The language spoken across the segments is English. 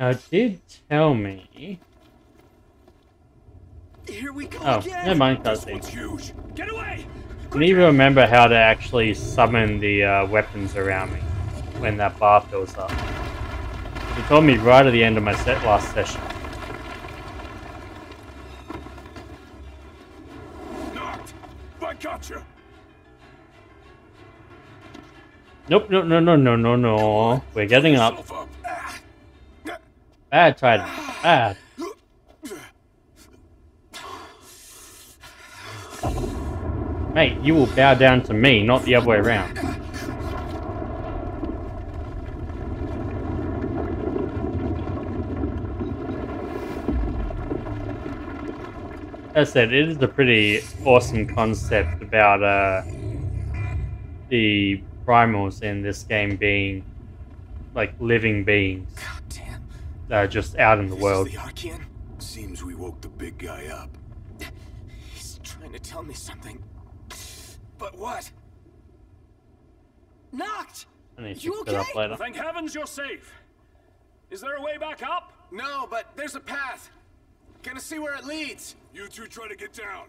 Now, it did tell me. Here we go Oh, again. never mind, This cutscene. one's huge. Get away! I need to remember how to actually summon the uh, weapons around me when that bar fills up. It told me right at the end of my set last session. Knocked. I gotcha. Nope, no, no, no, no, no, no. We're getting up. Bad, Titan. Bad. Mate, you will bow down to me, not the other way around. As I said, it is a pretty awesome concept about uh, the primals in this game being like living beings God damn. that are just out in the This world. is the Archaean? Seems we woke the big guy up. He's trying to tell me something. But what? Knocked! I need to You fix it up okay? later. Thank heavens you're safe. Is there a way back up? No, but there's a path. Gonna see where it leads. You two try to get down.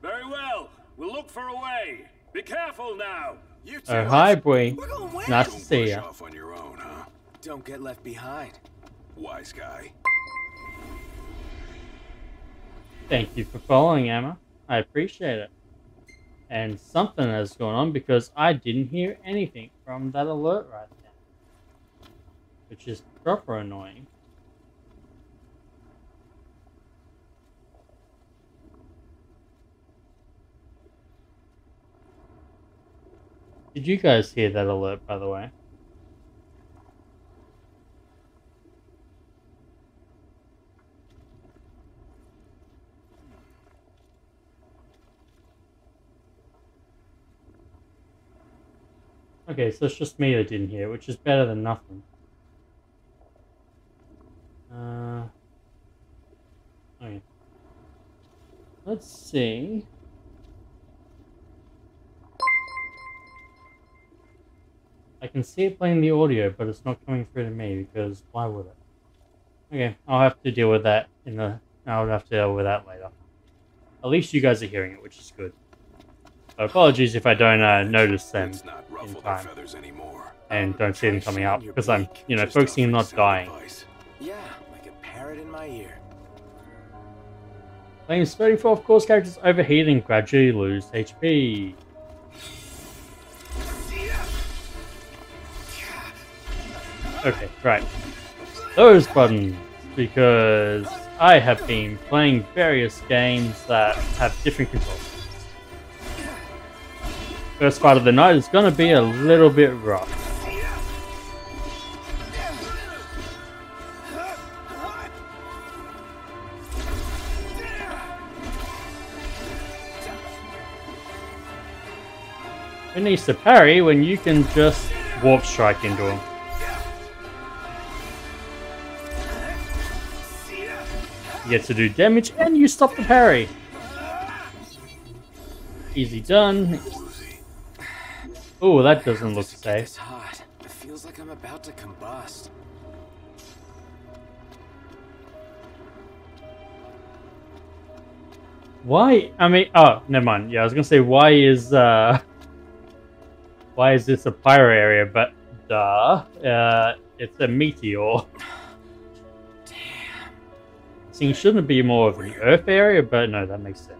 Very well. We'll look for a way. Be careful now. You oh, two. Oh, hi, boy. We're going where? Nice to Don't see push ya. off on your own, huh? Don't get left behind. Wise guy. Thank you for following, Emma. I appreciate it. And something has gone on because I didn't hear anything from that alert right now. Which is proper annoying. Did you guys hear that alert, by the way? Okay, so it's just me that didn't hear, which is better than nothing. Uh, okay. Let's see. I can see it playing the audio, but it's not coming through to me because why would it? Okay, I'll have to deal with that in the. I'll have to deal with that later. At least you guys are hearing it, which is good. So apologies if I don't uh, notice them in time and don't see them coming up because I'm, you know, focusing on not dying. Yeah, like a parrot in my ear. Flames 34 of course characters overheating gradually lose HP. Okay, right. Those buttons, because I have been playing various games that have different controls. First part of the night is gonna be a little bit rough. Who needs to parry when you can just warp strike into him? You get to do damage and you stop the parry. Easy done. Oh, that doesn't look safe. this hot. It feels like I'm about to combust. Why? I mean, oh, never mind. Yeah, I was gonna say, why is uh, why is this a pyro area? But duh, uh, it's a meteor. Damn. So shouldn't be more of an Earth area? But no, that makes sense.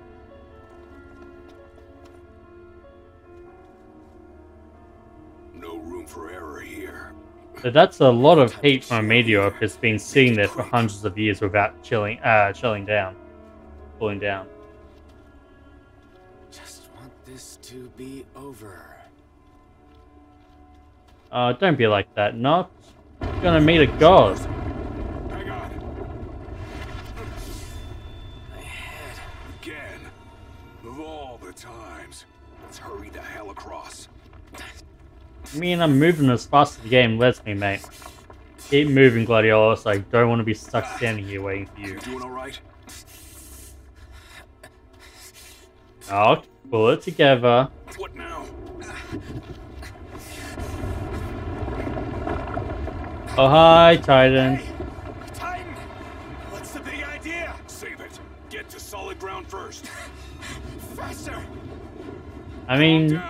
No room for error here. So that's a lot of heat from a meteor it's been sitting there for hundreds of years without chilling, uh, chilling down, cooling down. Just want this to be over. Uh, don't be like that. You're gonna meet a god. I mean, I'm moving as fast as the game lets me, mate. Keep moving, Gladiolus. I don't want to be stuck standing here waiting for you. you doing all right? I'll pull it together. What now? Oh, hi, Titan. Hey, Titan! What's the big idea? Save it. Get to solid ground first. Faster! I mean...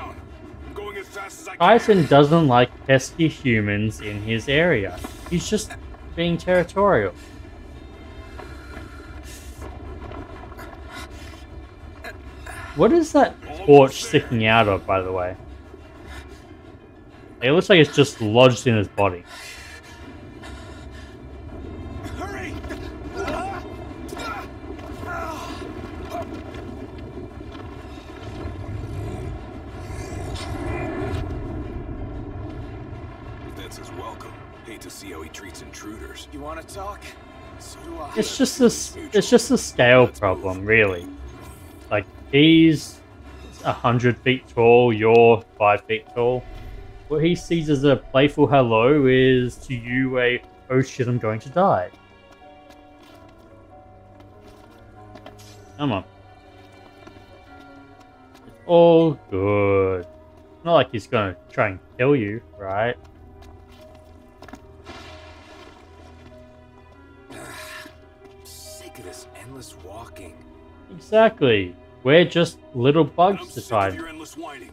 Tyson doesn't like pesky humans in his area. He's just being territorial. What is that torch sticking out of, by the way? It looks like it's just lodged in his body. Hurry! That's his welcome. Hate to see how he treats intruders. You want to talk? So do I. It's just this. It's just a scale problem, really. Like he's a hundred feet tall, you're five feet tall. What he sees as a playful hello is to you a oh shit, I'm going to die. Come on. It's all good. Not like he's gonna try and kill you, right? Exactly. We're just little bugs to sick try of and your endless whining.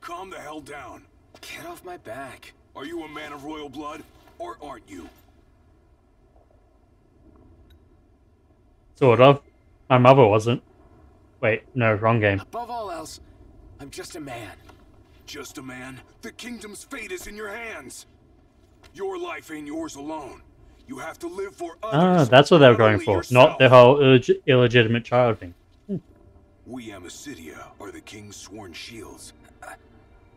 Calm the hell down. Get off my back. Are you a man of royal blood, or aren't you? Sort of. My mother wasn't. Wait, no, wrong game. Above all else, I'm just a man. Just a man. The kingdom's fate is in your hands. Your life ain't yours alone. You have to live for others. Ah, that's what they were going for. yourself. Not the whole illeg- illegitimate child thing. We Amicitia are the king's sworn shields.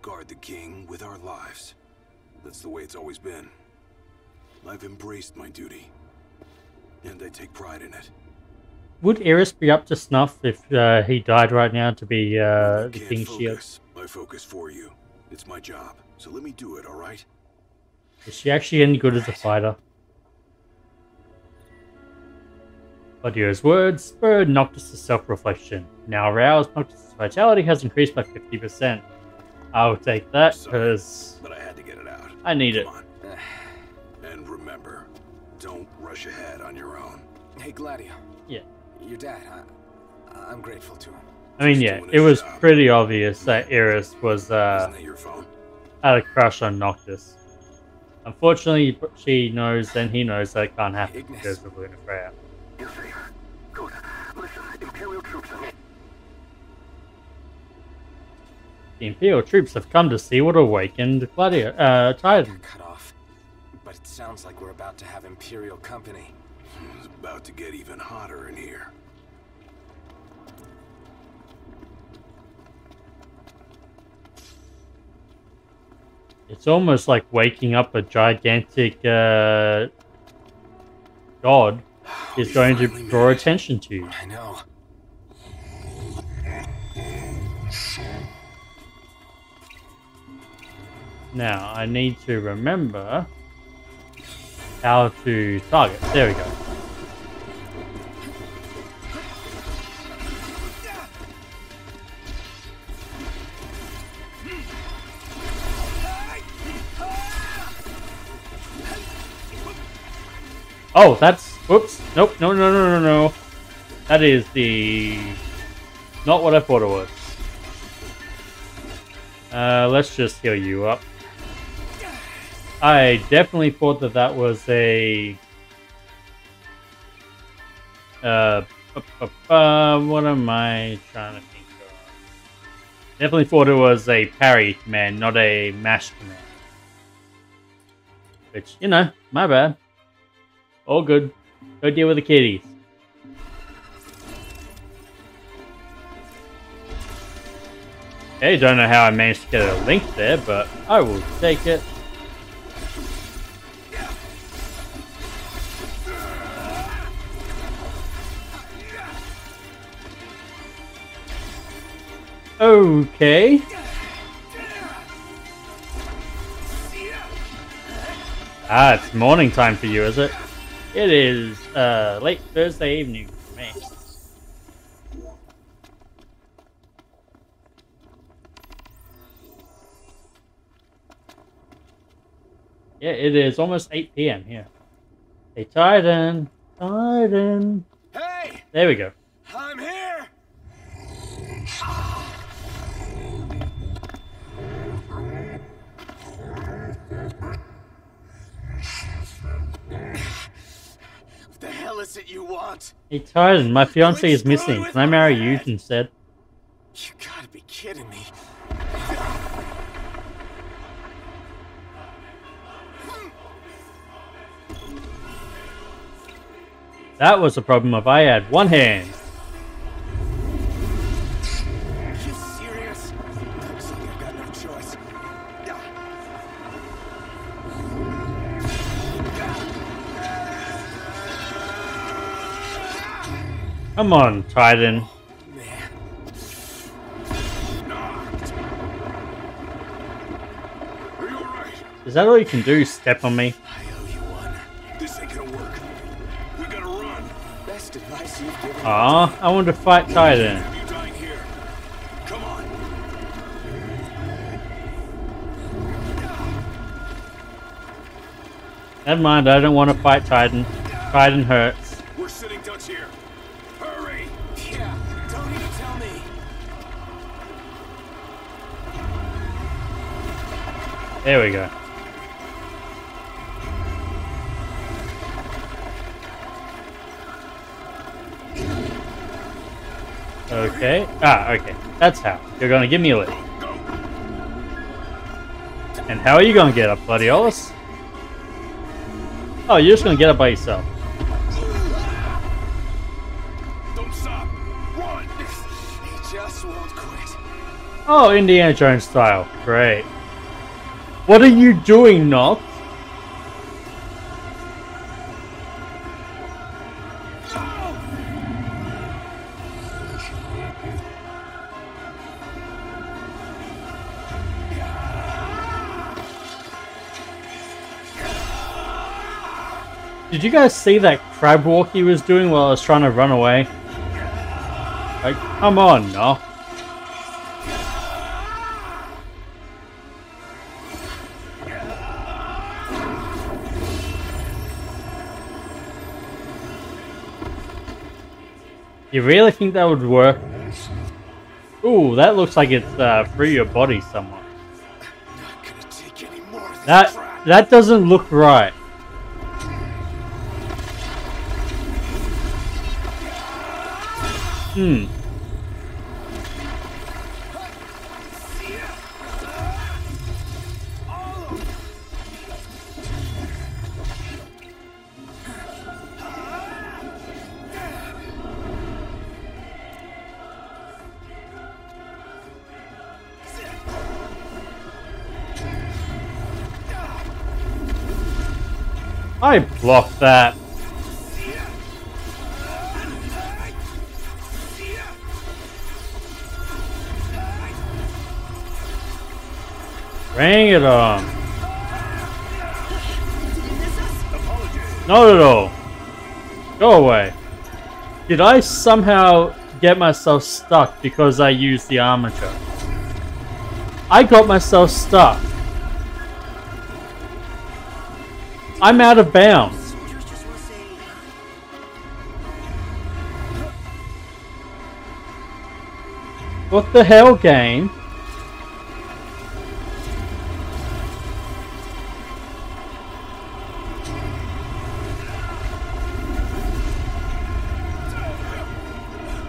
Guard the king with our lives. That's the way it's always been. I've embraced my duty. And I take pride in it. Would Iris be up to snuff if uh, he died right now to be uh, the King's Shield? focus. I focus for you. It's my job. So let me do it, alright? Is she actually any good as a fighter? Gladio's words spurred Noctis to self-reflection. Now aroused, Noctis' vitality has increased by 50%. I'll take that, because But I had to get it out. I need it. Come on. And remember, don't rush ahead on your own. Hey, Gladio. Yeah. Your dad, I, I'm grateful to him. I mean, yeah, it was job. pretty obvious that Iris was, uh, Isn't that your phone? had a crush on Noctis. Unfortunately, she knows, and he knows that it can't happen Ignis. because of Luna Freya. You're safe. Good. Listen, Imperial troops are The Imperial troops have come to see what awakened Gladio, uh, Titan. Cut off. But it sounds like we're about to have Imperial company. It's about to get even hotter in here. It's almost like waking up a gigantic uh, god is going to draw attention to you. I know. Now, I need to remember how to target. There we go. Oh, that's whoops. Nope. No, no, no, no, no. That is the not what I thought it was. Uh, let's just heal you up. I definitely thought that that was a. Uh, bu- what am I trying to think of? Definitely thought it was a parry command, not a mash command. Which, you know, my bad. All good. Go deal with the kitties. Okay, don't know how I managed to get a link there, but I will take it. Okay. Ah, it's morning time for you, is it? It is uh, late Thursday evening for me. Yeah, it is almost 8 p.m. here. Hey, Titan. Titan. Hey! There we go. Illicit you want? Hey Titan, my fiance is missing. Can I marry you instead? You gotta be kidding me. That was the problem if I had one hand. Come on, Titan. Man. Are you alright? Is that all you can do? Step on me? I owe you one. This ain't gonna work. We gotta run. Best advice you've given. Aw, I want to fight Titan. You dying here. Come on. Never mind, I don't want to fight Titan. Titan hurts. There we go. Okay. Ah, okay. That's how. You're gonna give me a lift. And how are you gonna get up, buddy Gladiolus? Oh, you're just gonna get up by yourself. Don't stop. Run! He just won't quit. Oh, Indiana Jones style. Great. What are you doing, Nox? Did you guys see that crab walk he was doing while I was trying to run away? Like, come on, Nox. You really think that would work? Ooh, that looks like it's uh, through your body somewhat. That that doesn't look right. Hmm. I blocked that. Bring it on. Not at all. Go away. Did I somehow get myself stuck because I used the armiger? I got myself stuck. I'm out of bounds. What the hell, game?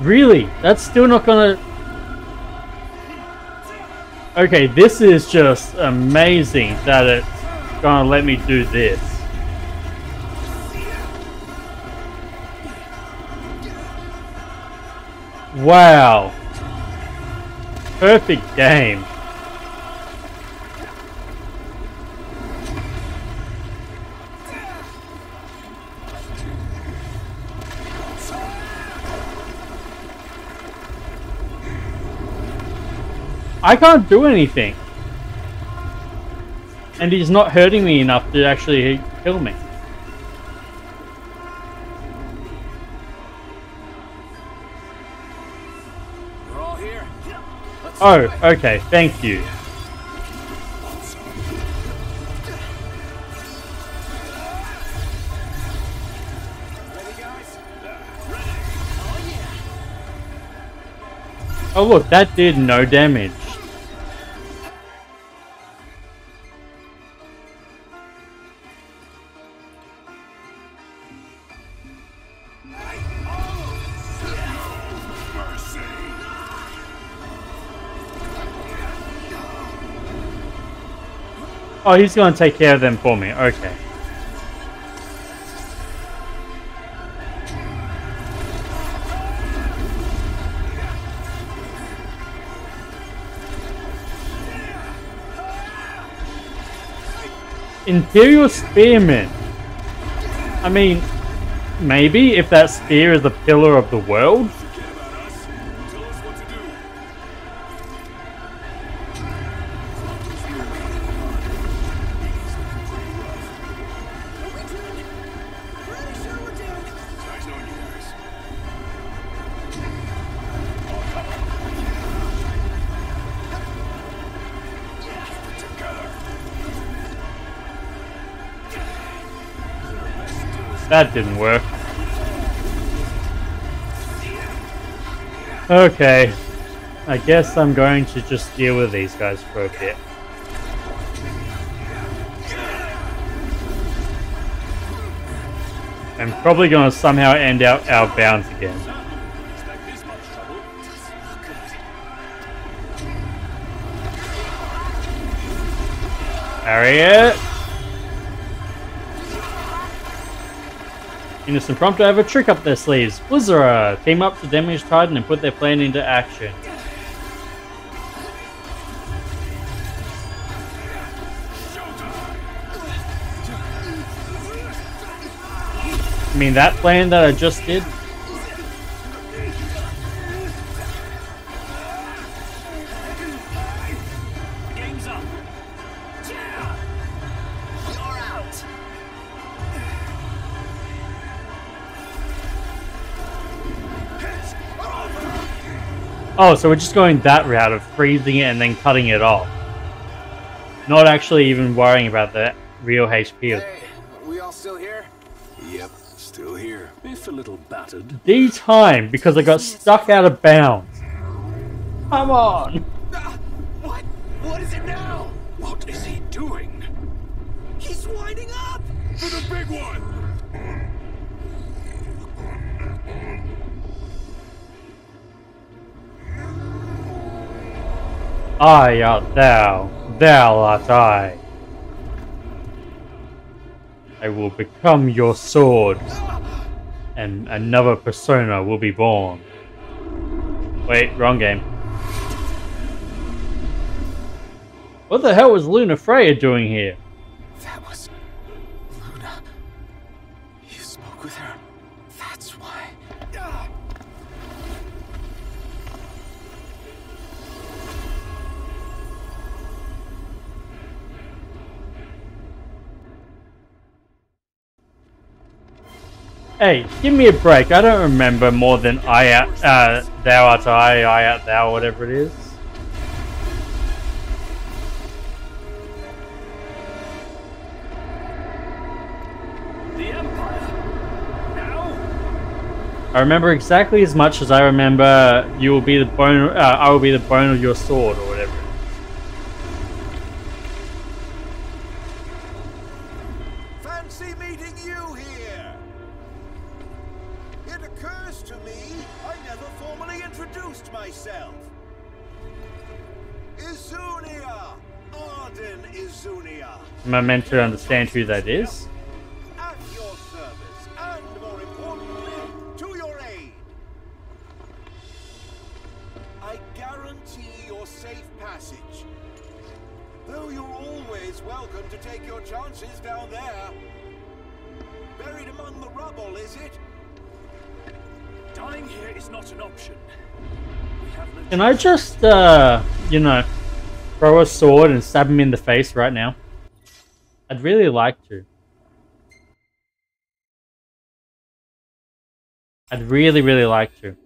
Really? That's still not gonna... Okay, this is just amazing that it's gonna let me do this. Wow. Perfect game. I can't do anything. And he's not hurting me enough to actually kill me. Oh, okay, thank you. Oh look, that did no damage. Oh, he's going to take care of them for me. Okay. Imperial Spearman. I mean, maybe if that spear is the pillar of the world? That didn't work. Okay. I guess I'm going to just deal with these guys for a bit. I'm probably going to somehow end out our bounds again. Expect this Prompto have a trick up their sleeves. Blizzara! Team up to damage Titan and put their plan into action. I mean, that plan that I just did? Oh, so we're just going that route of freezing it and then cutting it off. Not actually even worrying about the real HP. of- Hey, we all still here? Yep, still here. If a little battered. The time because I got stuck out of bounds. Come on! Ah, what? What is it now? What is he doing? He's winding up! For the big one! I art thou, thou art I. I will become your sword, and another persona will be born. Wait, wrong game. What the hell was Lunafreya doing here? Hey, give me a break. I don't remember more than I out, uh, thou art I, I art thou, whatever it is. The Empire. Now? I remember exactly as much as I remember you will be the bone, uh, I will be the bone of your sword, is it? Dying here is not an option. We have no Can I just, uh, you know, throw a sword and stab him in the face right now? I'd really like to. I'd really, really like to.